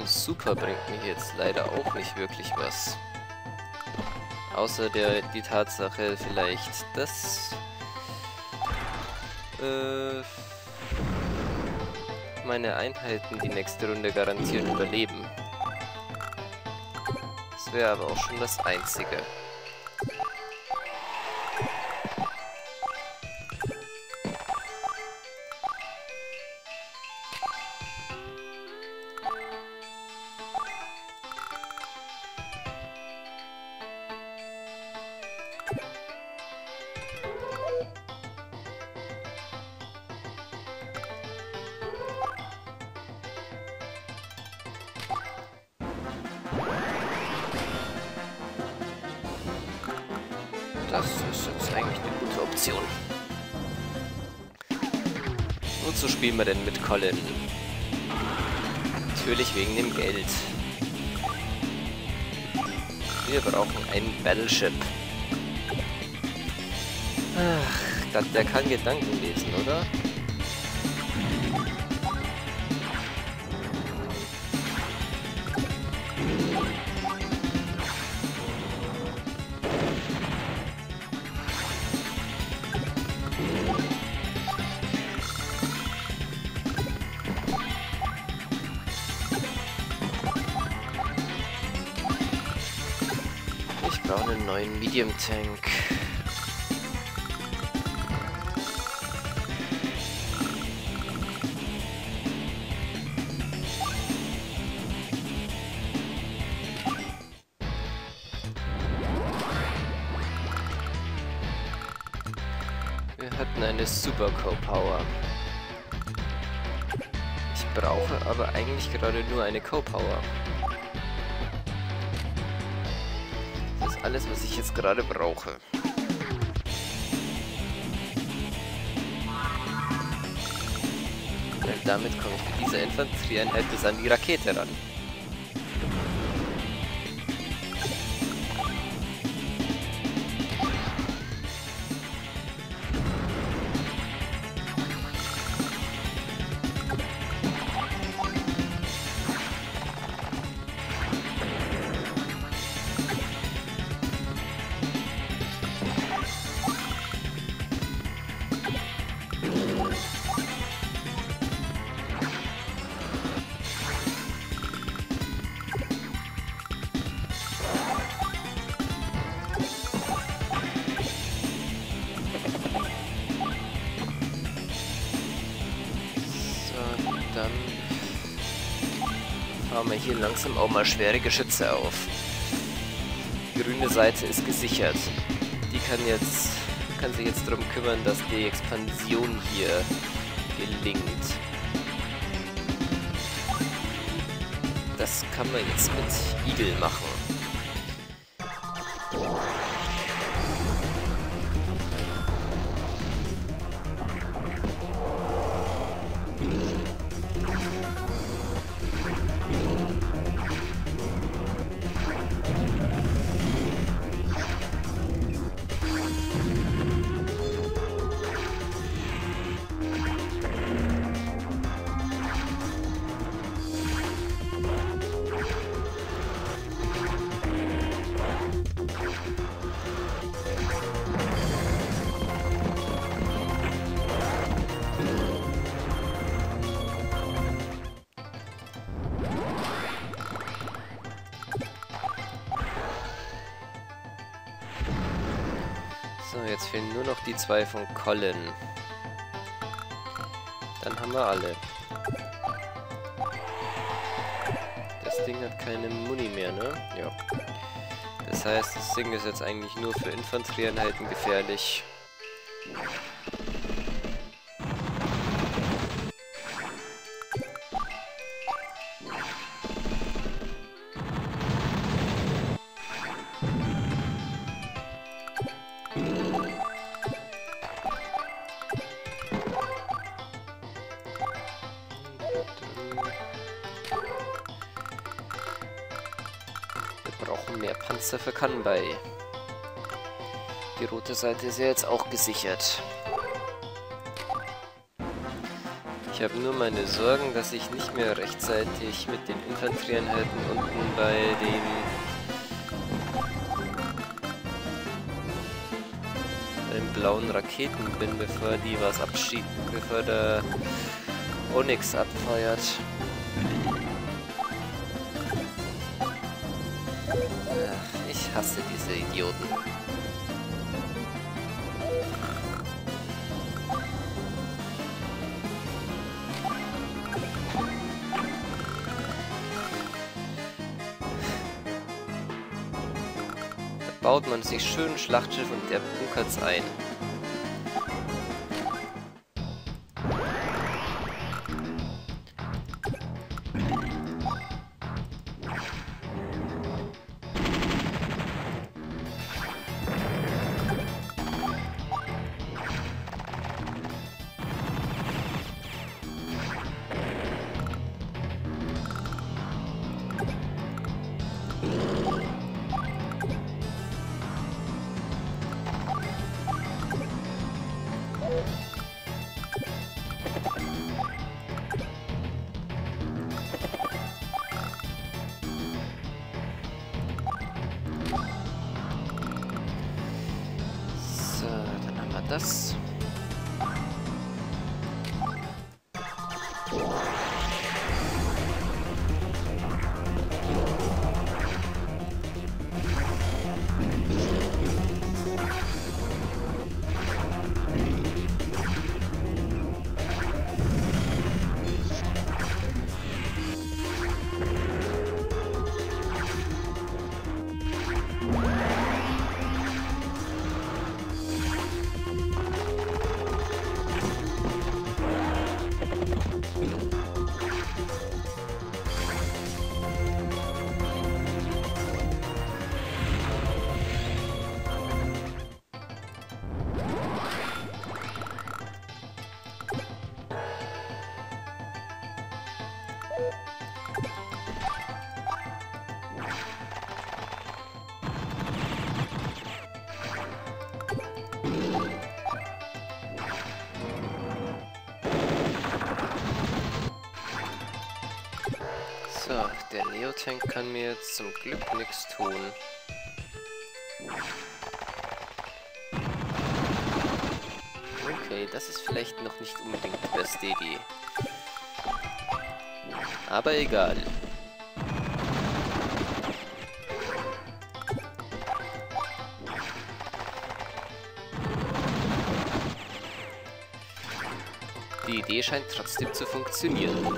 ein Super bringt mir jetzt leider auch nicht wirklich was. Außer der, die Tatsache vielleicht, dass äh, meine Einheiten die nächste Runde garantiert überleben. Das wäre aber auch schon das Einzige. Spielen wir denn mit Colin? Natürlich wegen dem Geld. Wir brauchen ein Battleship. Ach, der kann Gedanken lesen, oder? Medium Tank. Wir hatten eine Super Co-Power. Ich brauche aber eigentlich gerade nur eine Co-Power. Alles, was ich jetzt gerade brauche. Und damit komme ich mit dieser Infanterieeinheit bis an die Rakete ran. Fahren wir hier langsam auch mal schwere Geschütze auf. Die grüne Seite ist gesichert. Die kann jetzt kann sich jetzt darum kümmern, dass die Expansion hier gelingt. Das kann man jetzt mit Eagle machen. So, jetzt fehlen nur noch die zwei von Colin. Dann haben wir alle. Das Ding hat keine Muni mehr, ne? Ja. Das heißt, das Ding ist jetzt eigentlich nur für Infanterieeinheiten gefährlich. Brauchen mehr Panzer für Kanbei. Die rote Seite ist ja jetzt auch gesichert. Ich habe nur meine Sorgen, dass ich nicht mehr rechtzeitig mit den Infanterieeinheiten unten bei den den blauen Raketen bin, bevor die was abschieben, bevor der Onyx abfeuert. Ich hasse diese Idioten. baut man sich schön ein Schlachtschiff und der bunkert's ein. Das. So, kann mir jetzt zum Glück nichts tun. Okay, das ist vielleicht noch nicht unbedingt die beste Idee. Aber egal. Die Idee scheint trotzdem zu funktionieren.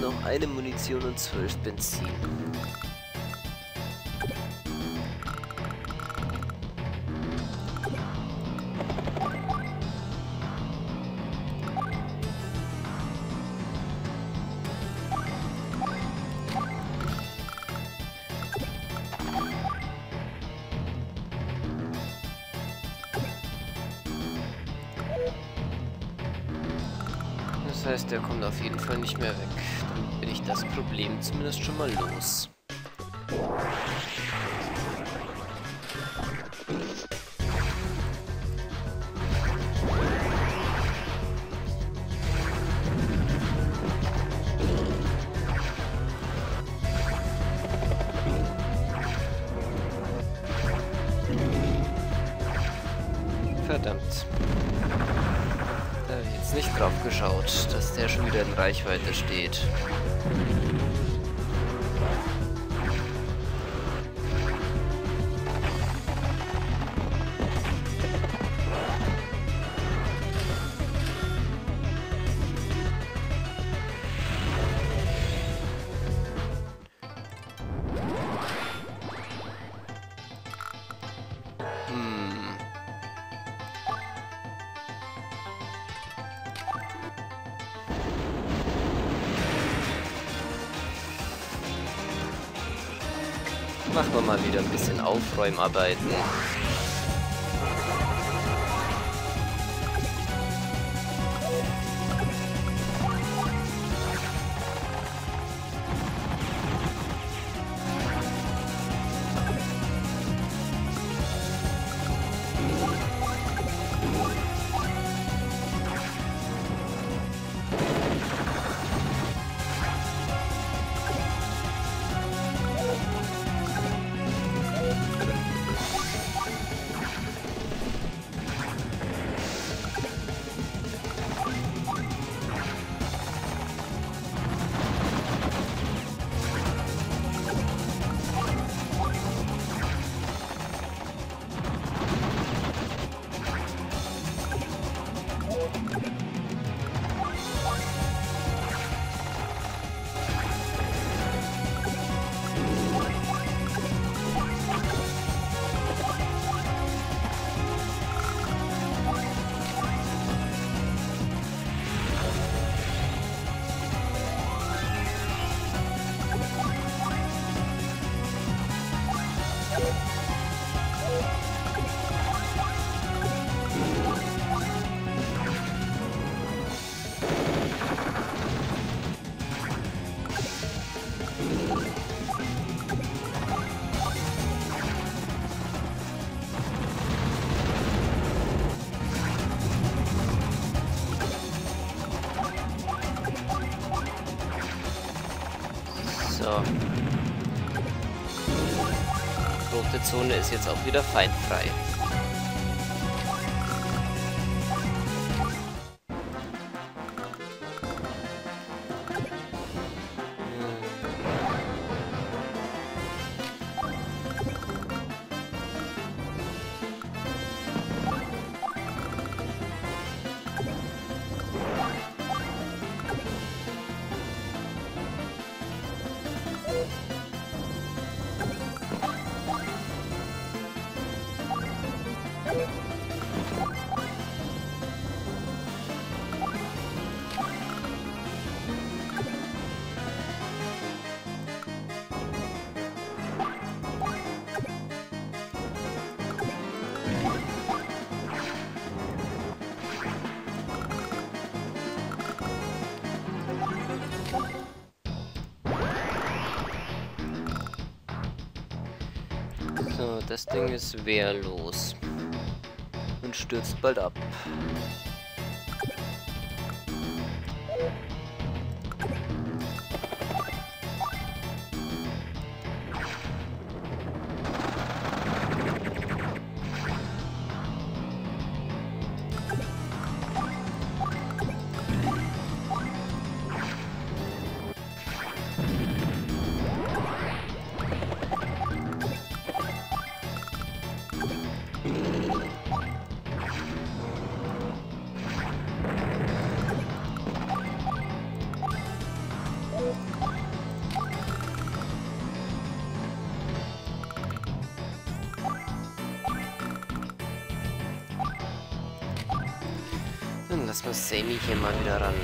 Da noch eine Munition und zwölf Benzin. Das heißt, der kommt auf jeden Fall nicht mehr weg. Das Problem zumindest schon mal los. Verdammt. Jetzt nicht drauf geschaut, dass der schon wieder in Reichweite steht. Machen wir mal wieder ein bisschen Aufräumarbeiten. So. Rote Zone ist jetzt auch wieder feindfrei. Das Ding ist wehrlos. Und stürzt bald ab. Wir Sammy hier mal wieder ran.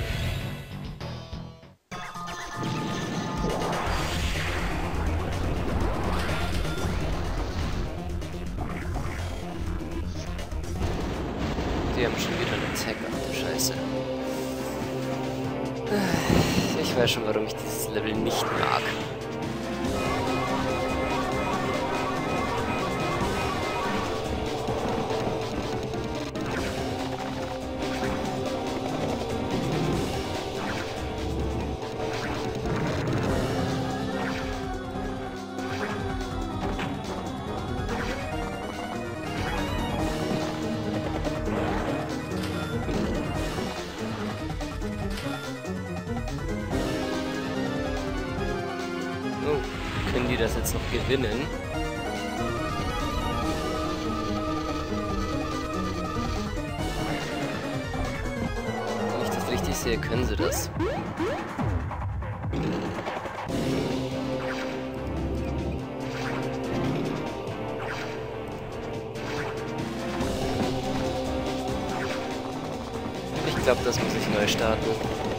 Jetzt noch gewinnen. Wenn ich das richtig sehe, können sie das. Ich glaube, das muss ich neu starten.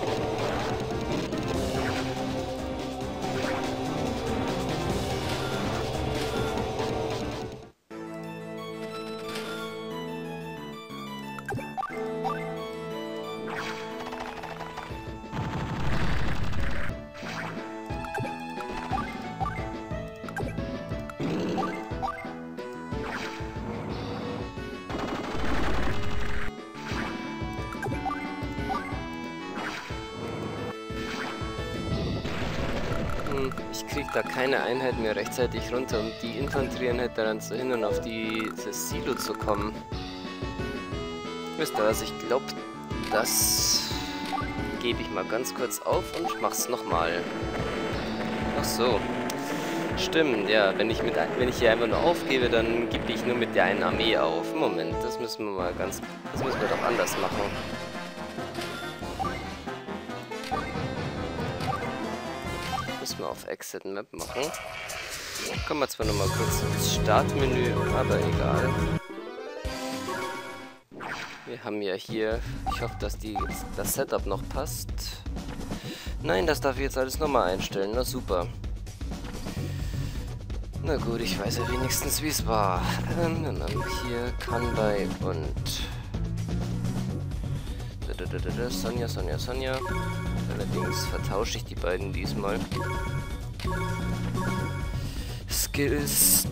Da keine Einheit mehr rechtzeitig runter, um die Infanterieeinheit daran zu hindern, auf dieses Silo zu kommen. Wisst ihr was, ich glaube, das gebe ich mal ganz kurz auf und mach's nochmal. Ach so. Stimmt, ja, wenn ich, mit, wenn ich hier einfach nur aufgebe, dann gebe ich nur mit der einen Armee auf. Moment, das müssen wir mal ganz, das müssen wir doch anders machen. Auf Exit Map machen. Kommen wir zwar nochmal kurz ins Startmenü, aber egal. Wir haben ja hier, ich hoffe, dass die, das Setup noch passt. Nein, das darf ich jetzt alles nochmal einstellen, na super. Na gut, ich weiß ja wenigstens, wie es war. Ähm, hier Kanbei und... Sonja, Sonja, Sonja. Allerdings vertausche ich die beiden diesmal. Skills.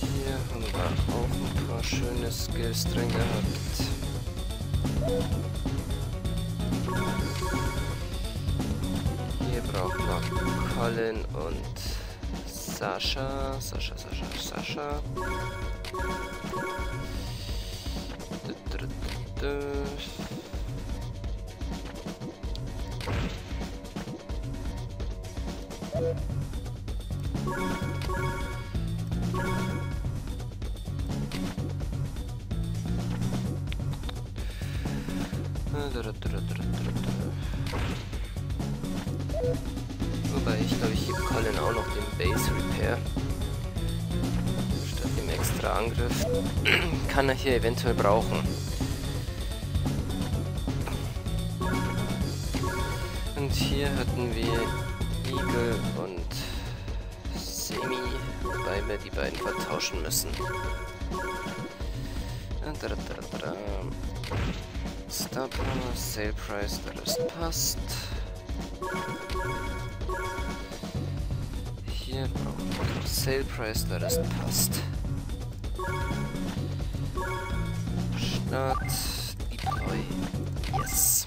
Hier haben wir auch ein paar schöne Skills drin gehabt. Braucht man Colin und Sascha, Sascha, Sascha, Sascha. Wobei ich glaube, ich gebe Colin auch noch den Base Repair. Statt dem extra Angriff. Kann er hier eventuell brauchen. Und hier hatten wir Eagle und Semi, wobei wir die beiden vertauschen müssen. Power, Sale Price, Rest passt. Hier brauchen Sale Price, der Rest passt. Start, Deploy, yes.